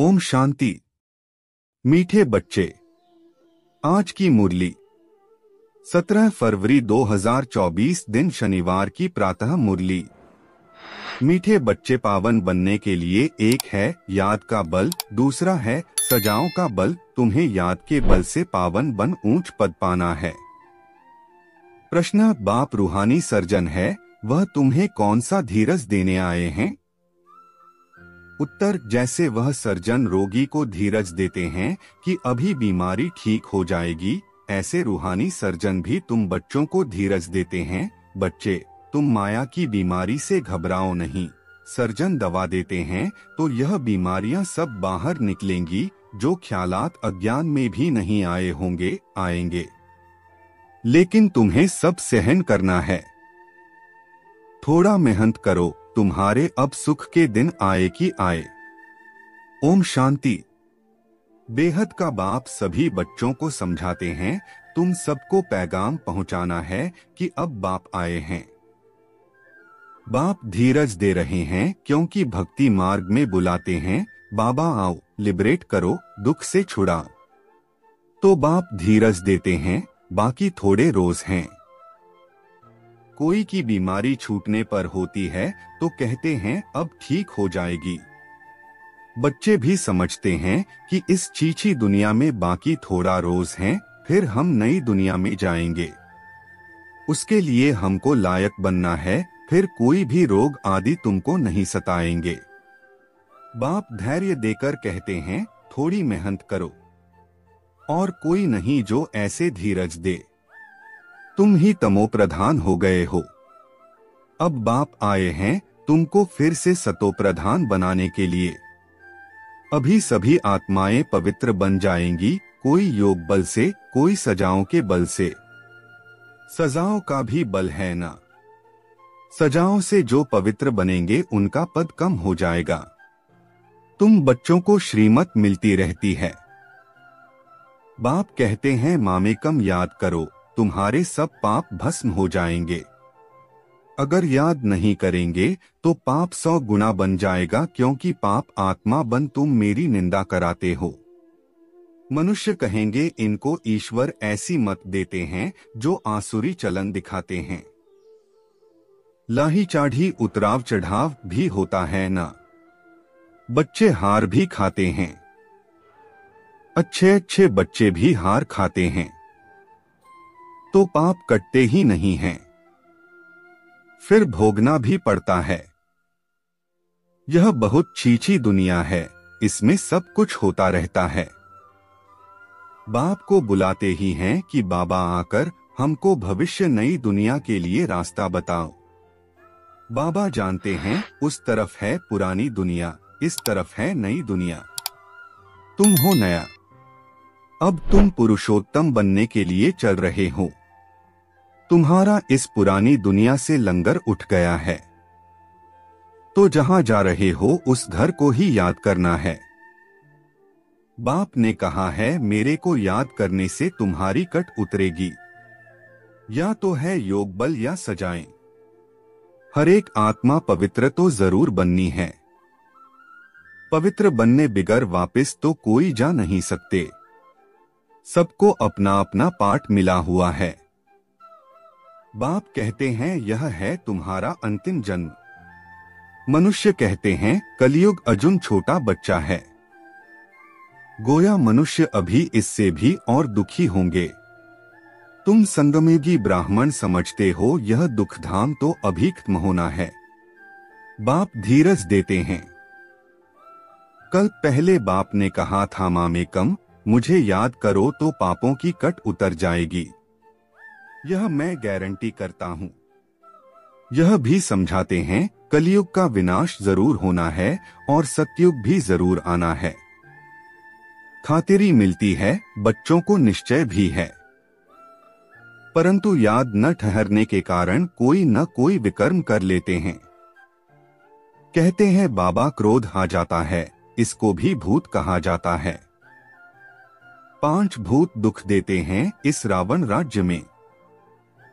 ओम शांति। मीठे बच्चे। आज की मुरली। 17 फरवरी 2024 दिन शनिवार की प्रातः मुरली। मीठे बच्चे पावन बनने के लिए एक है याद का बल, दूसरा है सजाओं का बल, तुम्हें याद के बल से पावन बन ऊंच पद पाना है। प्रश्न, बाप रूहानी सर्जन है, वह तुम्हें कौन सा धीरज देने आए हैं? उत्तर, जैसे वह सर्जन रोगी को धीरज देते हैं कि अभी बीमारी ठीक हो जाएगी, ऐसे रूहानी सर्जन भी तुम बच्चों को धीरज देते हैं, बच्चे, तुम माया की बीमारी से घबराओ नहीं। सर्जन दवा देते हैं तो यह बीमारियाँ सब बाहर निकलेंगी, जो ख्यालात अज्ञान में भी नहीं आए होंगे, आएँगे। लेकिन तुम्हें सब सहन करना है। थोड़ा मेहनत करो। तुम्हारे अब सुख के दिन आए कि आए। ओम शांति। बेहद का बाप सभी बच्चों को समझाते हैं, तुम सबको पैगाम पहुंचाना है कि अब बाप आए हैं। बाप धीरज दे रहे हैं, क्योंकि भक्ति मार्ग में बुलाते हैं, बाबा आओ, लिबरेट करो, दुख से छुड़ाओ तो बाप धीरज देते हैं, बाकी थोड़े रोज हैं। कोई की बीमारी छूटने पर होती है तो कहते हैं, अब ठीक हो जाएगी। बच्चे भी समझते हैं कि इस चीची दुनिया में बाकी थोड़ा रोज है, फिर हम नई दुनिया में जाएँगे। उसके लिए हमको लायक बनना है, फिर कोई भी रोग आदि तुमको नहीं सताएँगे। बाप धैर्य देकर कहते हैं, थोड़ी मेहनत करो। और कोई नहीं जो ऐसे धीरज दे। तुम ही तमो प्रधान हो गए हो। अब बाप आए हैं तुमको फिर से सतो प्रधान बनाने के लिए। अभी सभी आत्माएँ पवित्र बन जाएँगी, कोई योग बल से, कोई सजाओं के बल से। सजाओं का भी बल है ना। सजाओं से जो पवित्र बनेंगे, उनका पद कम हो जाएगा। तुम बच्चों को श्रीमत मिलती रहती है। बाप कहते हैं, मामे कम याद करो। तुम्हारे सब पाप भस्म हो जाएँगे। अगर याद नहीं करेंगे तो पाप सौ गुना बन जाएगा क्योंकि पाप आत्मा बन तुम मेरी निंदा कराते हो। मनुष्य कहेंगे, इनको ईश्वर ऐसी मत देते हैं, जो आसुरी चलन दिखाते हैं। लाही चाढ़ी उतराव चढ़ाव भी होता है ना। बच्चे हार भी खाते हैं। अच्छे अच्छे बच्चे भी हार खाते हैं। तो पाप कटते ही नहीं हैं। फिर भोगना भी पड़ता है। यह बहुत छीछी दुनिया है, इसमें सब कुछ होता रहता है। बाप को बुलाते ही हैं कि बाबा आकर हमको भविष्य नई दुनिया के लिए रास्ता बताओ। बाबा जानते हैं, उस तरफ़ है पुरानी दुनिया, इस तरफ़ है नई दुनिया। तुम हो नया। अब तुम पुरुषोत्तम बनने के लिए चल रहे हो। तुम्हारा इस पुरानी दुनिया से लंगर उठ गया है। तो जहाँ जा रहे हो, उस घर को ही याद करना है। बाप ने कहा है, मेरे को याद करने से तुम्हारी कट उतरेगी। या तो है योग बल या सजाएँ। हर एक आत्मा पवित्र तो ज़रूर बननी है। पवित्र बनने बिगर वापस तो कोई जा नहीं सकते। सबको अपना अपना पाठ मिला हुआ है। बाप कहते हैं, यह है तुम्हारा अंतिम जन्म। मनुष्य कहते हैं, कलयुग अर्जुन छोटा बच्चा है। गोया मनुष्य अभी इससे भी और दुखी होंगे। तुम संगमेगी ब्राह्मण समझते हो, यह दुख धाम तो अभी खत्म होना है। बाप धीरज देते हैं। कल पहले बाप ने कहा था, मामे कम, मुझे याद करो तो पापों की कट उतर जाएगी। यह मैं गारंटी करता हूँ। यह भी समझाते हैं, कलयुग का विनाश ज़रूर होना है और सत्युग भी ज़रूर आना है। खातिरी मिलती है, बच्चों को निश्चय भी है। परंतु याद न ठहरने के कारण कोई न कोई विकर्म कर लेते हैं। कहते हैं, बाबा क्रोध आ जाता है, इसको भी भूत कहा जाता है। पाँच भूत दुख देते हैं, इस रावण राज्य में।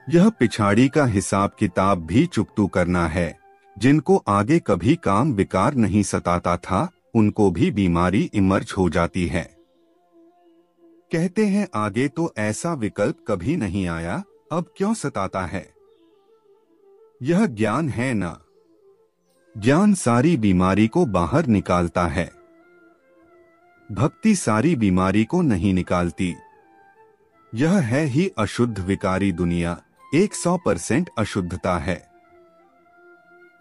यह पिछाड़ी का हिसाब किताब भी चुकतू करना है। जिनको आगे कभी काम विकार नहीं सताता था, उनको भी बीमारी इमर्ज हो जाती है। कहते हैं, आगे तो ऐसा विकल्प कभी नहीं आया, अब क्यों सताता है? यह ज्ञान है ना? ज्ञान सारी बीमारी को बाहर निकालता है। भक्ति सारी बीमारी को नहीं निकालती। यह है ही अशुद्ध विकारी दुनिया। एक सौ परसेंट अशुद्धता है।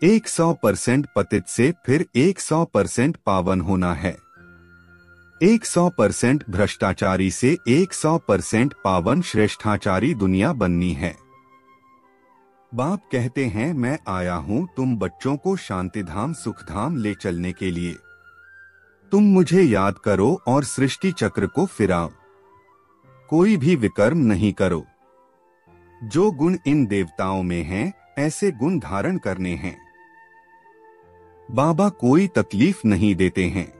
एक सौ परसेंट पतित से फिर एक सौ परसेंट पावन होना है। एक सौ परसेंट भ्रष्टाचारी से एक सौ परसेंट पावन श्रेष्ठाचारी दुनिया बननी है। बाप कहते हैं, मैं आया हूँ तुम बच्चों को शांतिधाम, सुखधाम ले चलने के लिए। तुम मुझे याद करो और सृष्टि चक्र को फिराओ। कोई भी विकर्म नहीं करो। जो गुण इन देवताओं में हैं, ऐसे गुण धारण करने हैं। बाबा कोई तकलीफ़ नहीं देते हैं।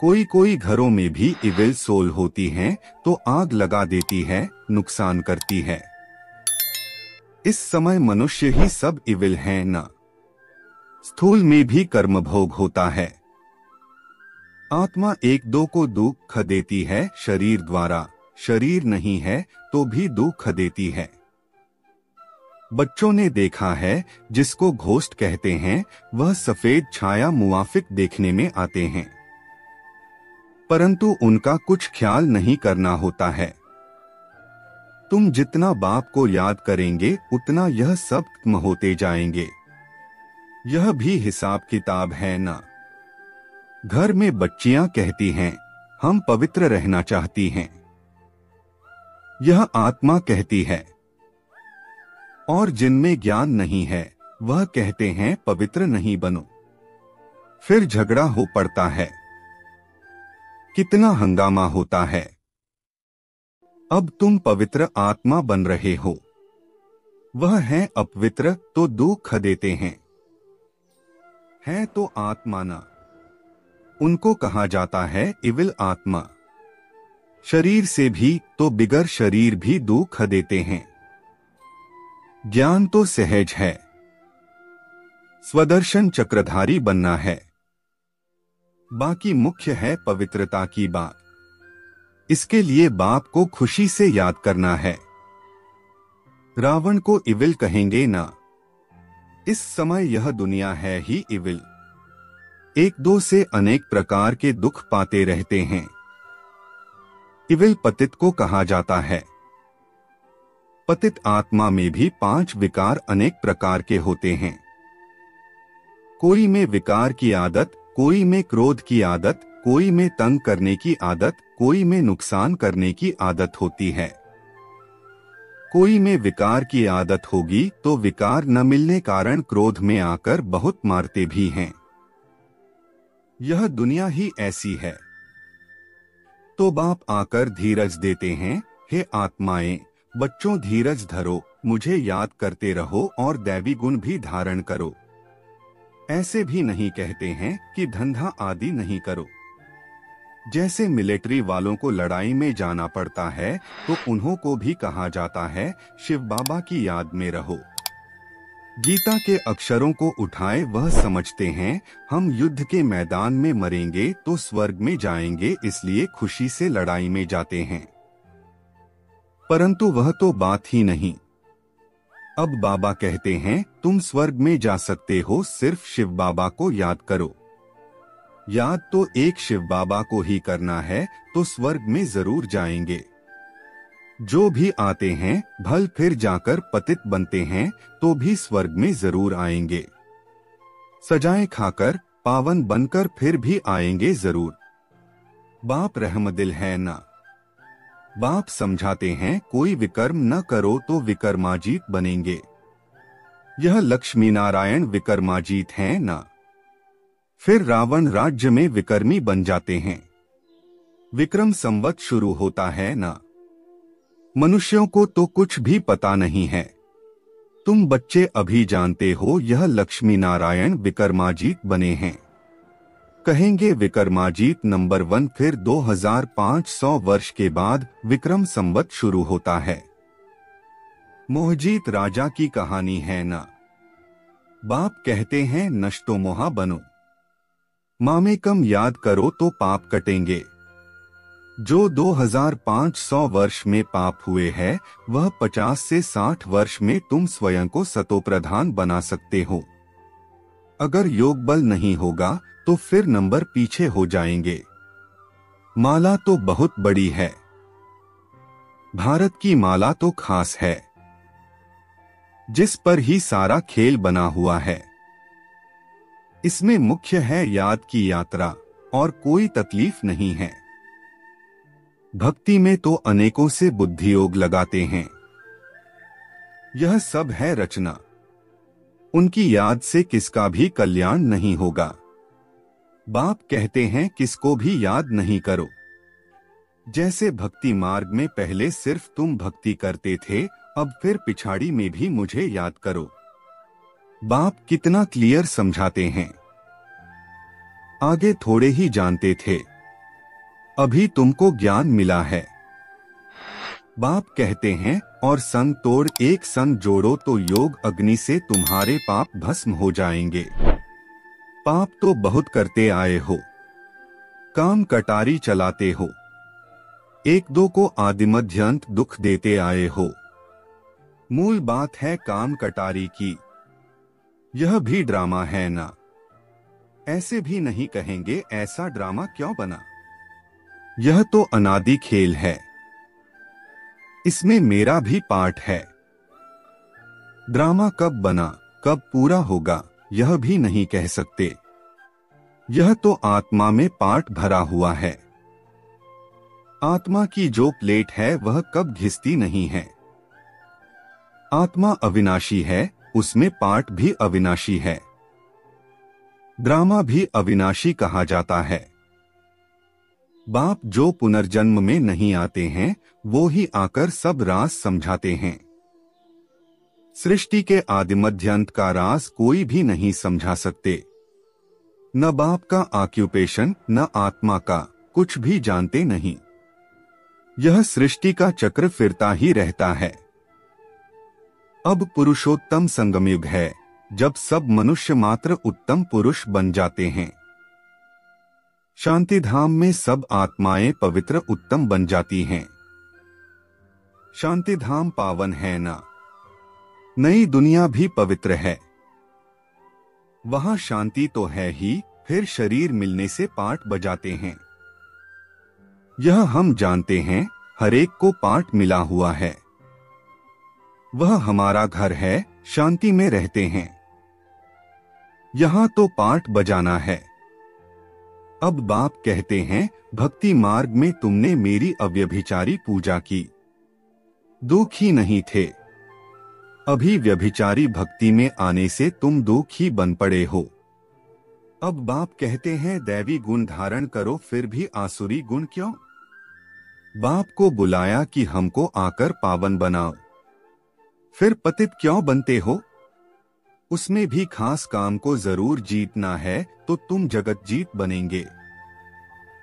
कोई कोई घरों में भी इविल सोल होती हैं, तो आग लगा देती है नुकसान करती है। इस समय मनुष्य ही सब इविल हैं न। स्थूल में भी कर्म भोग होता है। आत्मा एक दो को दुख देती है शरीर द्वारा। शरीर नहीं है तो भी दुख देती है। बच्चों ने देखा है, जिसको घोष्ट कहते हैं, वह सफ़ेद छाया मुआफिक देखने में आते हैं। परंतु उनका कुछ ख्याल नहीं करना होता है। तुम जितना बाप को याद करेंगे, उतना यह सब कम होते जाएँगे। यह भी हिसाब किताब है ना। घर में बच्चियाँ कहती हैं, हम पवित्र रहना चाहती हैं। यह आत्मा कहती है। और जिनमें ज्ञान नहीं है, वह कहते हैं, पवित्र नहीं बनो। फिर झगड़ा हो पड़ता है। कितना हंगामा होता है। अब तुम पवित्र आत्मा बन रहे हो। वह है अपवित्र तो दुख देते हैं। है तो आत्माना। उनको कहा जाता है, इविल आत्मा। शरीर से भी तो बिगर शरीर भी दुख देते हैं। ज्ञान तो सहज है। स्वदर्शन चक्रधारी बनना है। बाकी मुख्य है पवित्रता की बात। इसके लिए बाप को खुशी से याद करना है। रावण को इविल कहेंगे ना। इस समय यह दुनिया है ही इविल। एक दो से अनेक प्रकार के दुख पाते रहते हैं। इविल पतित को कहा जाता है। पतित आत्मा में भी पाँच विकार अनेक प्रकार के होते हैं। कोई में विकार की आदत, कोई में क्रोध की आदत, कोई में तंग करने की आदत, कोई में नुकसान करने की आदत होती है। कोई में विकार की आदत होगी तो विकार न मिलने कारण क्रोध में आकर बहुत मारते भी हैं। यह दुनिया ही ऐसी है। तो बाप आकर धीरज देते हैं, हे आत्माएँ, बच्चों धीरज धरो, मुझे याद करते रहो और दैवी गुण भी धारण करो। ऐसे भी नहीं कहते हैं कि धंधा आदि नहीं करो। जैसे मिलिट्री वालों को लड़ाई में जाना पड़ता है तो उन्हों को भी कहा जाता है, शिव बाबा की याद में रहो। गीता के अक्षरों को उठाए, वह समझते हैं, हम युद्ध के मैदान में मरेंगे तो स्वर्ग में जाएँगे, इसलिए खुशी से लड़ाई में जाते हैं। परंतु वह तो बात ही नहीं। अब बाबा कहते हैं, तुम स्वर्ग में जा सकते हो, सिर्फ़ शिव बाबा को याद करो। याद तो एक शिव बाबा को ही करना है तो स्वर्ग में ज़रूर जाएँगे। जो भी आते हैं, भल फिर जाकर पतित बनते हैं तो भी स्वर्ग में ज़रूर आएँगे। सजाएँ खाकर पावन बनकर फिर भी आएँगे ज़रूर। बाप रहमदिल है ना। बाप समझाते हैं, कोई विकर्म न करो तो विकर्माजीत बनेंगे। यह लक्ष्मी नारायण विकर्माजीत हैं ना। फिर रावण राज्य में विकर्मी बन जाते हैं। विक्रम संवत शुरू होता है ना। मनुष्यों को तो कुछ भी पता नहीं है। तुम बच्चे अभी जानते हो यह लक्ष्मी नारायण विकर्माजीत बने हैं। कहेंगे विकर्माजीत नंबर वन फिर 2500 वर्ष के बाद विक्रम संवत शुरू होता है। मोहजीत राजा की कहानी है ना। बाप कहते हैं नष्टो मोहा बनो। मामे कम याद करो तो पाप कटेंगे। जो 2500 वर्ष में पाप हुए हैं, वह 50 से 60 वर्ष में तुम स्वयं को सतोप्रधान बना सकते हो। अगर योग बल नहीं होगा तो फिर नंबर पीछे हो जाएँगे। माला तो बहुत बड़ी है। भारत की माला तो खास है। जिस पर ही सारा खेल बना हुआ है। इसमें मुख्य है याद की यात्रा, और कोई तकलीफ़ नहीं है। भक्ति में तो अनेकों से बुद्धि योग लगाते हैं। यह सब है रचना। उनकी याद से किसका भी कल्याण नहीं होगा। बाप कहते हैं, किसको भी याद नहीं करो। जैसे भक्ति मार्ग में पहले सिर्फ़ तुम भक्ति करते थे, अब फिर पिछाड़ी में भी मुझे याद करो। बाप कितना क्लियर समझाते हैं। आगे थोड़े ही जानते थे। अभी तुमको ज्ञान मिला है। बाप कहते हैं, और संग तोड़, एक संग जोड़ो तो योग अग्नि से तुम्हारे पाप भस्म हो जाएँगे। पाप तो बहुत करते आए हो। काम कटारी चलाते हो। एक दो को आदिमध्यंत दुख देते आए हो। मूल बात है काम कटारी की। यह भी ड्रामा है ना। ऐसे भी नहीं कहेंगे, ऐसा ड्रामा क्यों बना? यह तो अनादि खेल है। इसमें मेरा भी पार्ट है। ड्रामा कब बना, कब पूरा होगा, यह भी नहीं कह सकते। यह तो आत्मा में पार्ट भरा हुआ है। आत्मा की जो प्लेट है, वह कब घिसती नहीं है। आत्मा अविनाशी है, उसमें पार्ट भी अविनाशी है। ड्रामा भी अविनाशी कहा जाता है। बाप जो पुनर्जन्म में नहीं आते हैं, वो ही आकर सब रास समझाते हैं। सृष्टि के आदिमध्यंत का रास कोई भी नहीं समझा सकते। न बाप का ऑक्यूपेशन न आत्मा का, कुछ भी जानते नहीं। यह सृष्टि का चक्र फिरता ही रहता है। अब पुरुषोत्तम संगमयुग है, जब सब मनुष्य मात्र उत्तम पुरुष बन जाते हैं। शांति धाम में सब आत्माएँ पवित्र उत्तम बन जाती हैं। शांति धाम पावन है ना। नई दुनिया भी पवित्र है। वहाँ शांति तो है ही, फिर शरीर मिलने से पाठ बजाते हैं। यह हम जानते हैं, हरेक को पाठ मिला हुआ है। वह हमारा घर है, शांति में रहते हैं। यहाँ तो पाठ बजाना है। अब बाप कहते हैं, भक्ति मार्ग में तुमने मेरी अव्यभिचारी पूजा की। दुखी नहीं थे। अभी व्यभिचारी भक्ति में आने से तुम दुखी बन पड़े हो। अब बाप कहते हैं, दैवी गुण धारण करो, फिर भी आसुरी गुण क्यों? बाप को बुलाया कि हमको आकर पावन बनाओ। फिर पतित क्यों बनते हो? उसमें भी खास काम को ज़रूर जीतना है तो तुम जगत जीत बनेंगे।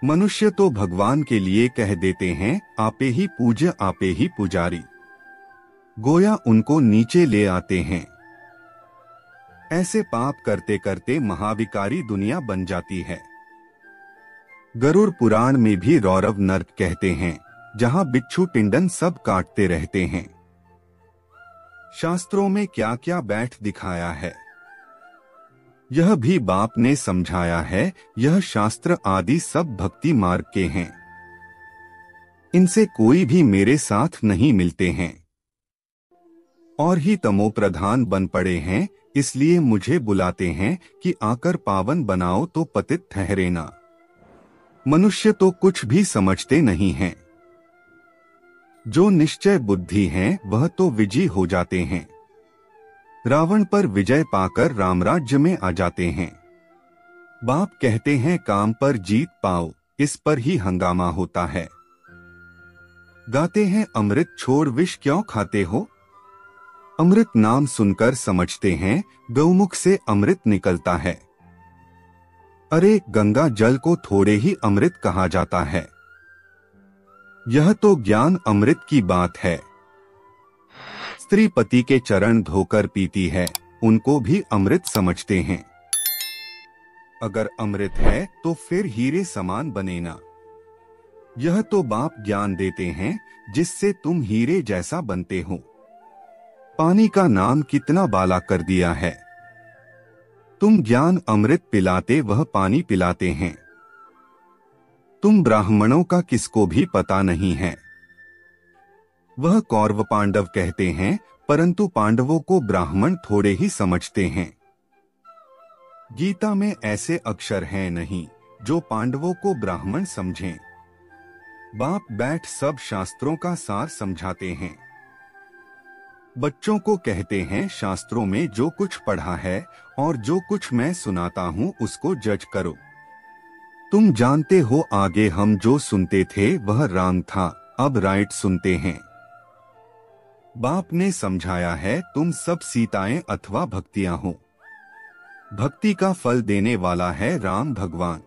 मनुष्य तो भगवान के लिए कह देते हैं, आपे ही पूज्य, आपे ही पुजारी। गोया उनको नीचे ले आते हैं। ऐसे पाप करते करते महाविकारी दुनिया बन जाती है। गरुड़ पुराण में भी रौरव नर्क कहते हैं, जहाँ बिच्छू टिंडन सब काटते रहते हैं। शास्त्रों में क्या क्या बैठ दिखाया है? यह भी बाप ने समझाया है, यह शास्त्र आदि सब भक्ति मार्ग के हैं। इनसे कोई भी मेरे साथ नहीं मिलते हैं। और ही तमो प्रधान बन पड़े हैं, इसलिए मुझे बुलाते हैं कि आकर पावन बनाओ तो पतित ठहरे ना। मनुष्य तो कुछ भी समझते नहीं हैं। जो निश्चय बुद्धि हैं, वह तो विजयी हो जाते हैं। रावण पर विजय पाकर रामराज्य में आ जाते हैं। बाप कहते हैं, काम पर जीत पाओ, इस पर ही हंगामा होता है। गाते हैं, अमृत छोड़ विष क्यों खाते हो? अमृत नाम सुनकर समझते हैं, गौमुख से अमृत निकलता है। अरे, गंगा जल को थोड़े ही अमृत कहा जाता है। यह तो ज्ञान अमृत की बात है। स्त्री पति के चरण धोकर पीती है, उनको भी अमृत समझते हैं। अगर अमृत है तो फिर हीरे समान बनेना यह तो बाप ज्ञान देते हैं, जिससे तुम हीरे जैसा बनते हो। पानी का नाम कितना बाला कर दिया है। तुम ज्ञान अमृत पिलाते, वह पानी पिलाते हैं। तुम ब्राह्मणों का किसको भी पता नहीं है। वह कौरव पांडव कहते हैं, परंतु पांडवों को ब्राह्मण थोड़े ही समझते हैं। गीता में ऐसे अक्षर हैं नहीं, जो पांडवों को ब्राह्मण समझें। बाप बैठ सब शास्त्रों का सार समझाते हैं। बच्चों को कहते हैं, शास्त्रों में जो कुछ पढ़ा है और जो कुछ मैं सुनाता हूँ, उसको जज करो। तुम जानते हो आगे हम जो सुनते थे, वह राम था। अब राइट सुनते हैं। बाप ने समझाया है, तुम सब सीताएँ अथवा भक्तियाँ हो। भक्ति का फल देने वाला है राम भगवान।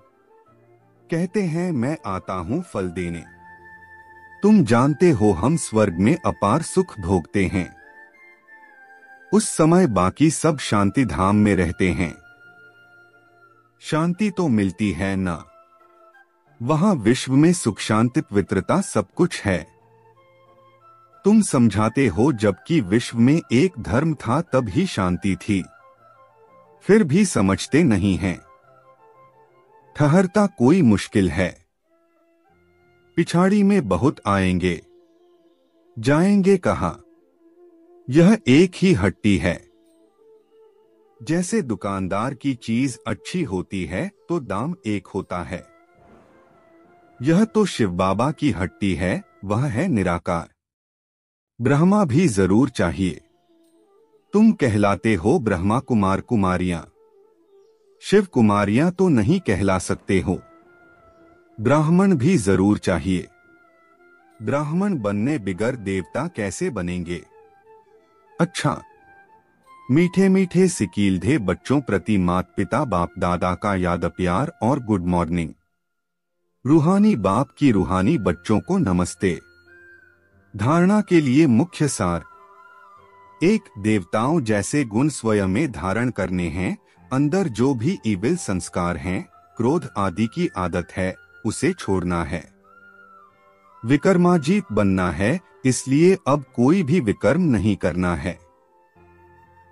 कहते हैं, मैं आता हूँ फल देने। तुम जानते हो, हम स्वर्ग में अपार सुख भोगते हैं। उस समय बाकी सब शांति धाम में रहते हैं। शांति तो मिलती है ना। वहाँ विश्व में सुख शांति पवित्रता सब कुछ है। तुम समझाते हो जबकि विश्व में एक धर्म था तब ही शांति थी। फिर भी समझते नहीं हैं। ठहरता कोई मुश्किल है। पिछाड़ी में बहुत आएँगे। जाएँगे कहा? यह एक ही हट्टी है। जैसे दुकानदार की चीज़ अच्छी होती है तो दाम एक होता है। यह तो शिव बाबा की हट्टी है, वह है निराकार। ब्रह्मा भी ज़रूर चाहिए। तुम कहलाते हो ब्रह्मा कुमार कुमारियाँ। शिव कुमारियाँ तो नहीं कहला सकते हो। ब्राह्मण भी ज़रूर चाहिए। ब्राह्मण बनने बिगर देवता कैसे बनेंगे? अच्छा मीठे मीठे सिकीलधे बच्चों प्रति मात पिता बाप दादा का याद प्यार और गुड मॉर्निंग। रूहानी बाप की रूहानी बच्चों को नमस्ते। धारणा के लिए मुख्य सार। एक देवताओं जैसे गुण स्वयं में धारण करने हैं अंदर जो भी इविल संस्कार हैं, क्रोध आदि की आदत है उसे छोड़ना है। विकर्माजीत बनना है इसलिए अब कोई भी विकर्म नहीं करना है।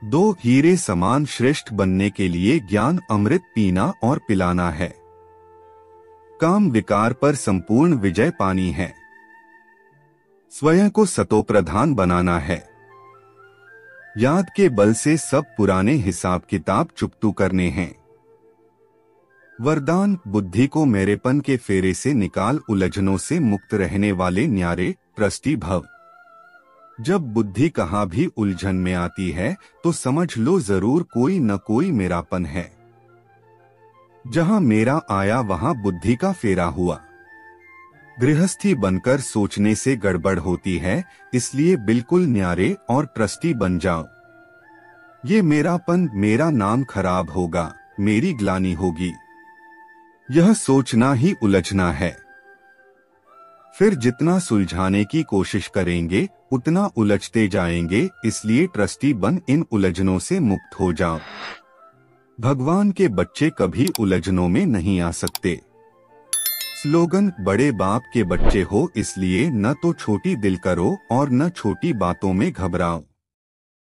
दो हीरे समान श्रेष्ठ बनने के लिए ज्ञान अमृत पीना और पिलाना है। काम विकार पर संपूर्ण विजय पानी है। स्वयं को सतो प्रधान बनाना है। याद के बल से सब पुराने हिसाब किताब चुकतू करने हैं। वरदान, बुद्धि को मेरेपन के फेरे से निकाल उलझनों से मुक्त रहने वाले न्यारे ट्रस्टी भव। जब बुद्धि कहाँ भी उलझन में आती है तो समझ लो ज़रूर कोई न कोई मेरापन है। जहाँ मेरा आया वहाँ बुद्धि का फेरा हुआ। गृहस्थी बनकर सोचने से गड़बड़ होती है, इसलिए बिल्कुल न्यारे और ट्रस्टी बन जाओ। ये मेरापन मेरा नाम खराब होगा, मेरी ग्लानी होगी। यह सोचना ही उलझना है। फिर जितना सुलझाने की कोशिश करेंगे, उतना उलझते जाएँगे, इसलिए ट्रस्टी बन इन उलझनों से मुक्त हो जाओ। भगवान के बच्चे कभी उलझनों में नहीं आ सकते। स्लोगन, बड़े बाप के बच्चे हो, इसलिए न तो छोटी दिल करो और न छोटी बातों में घबराओ।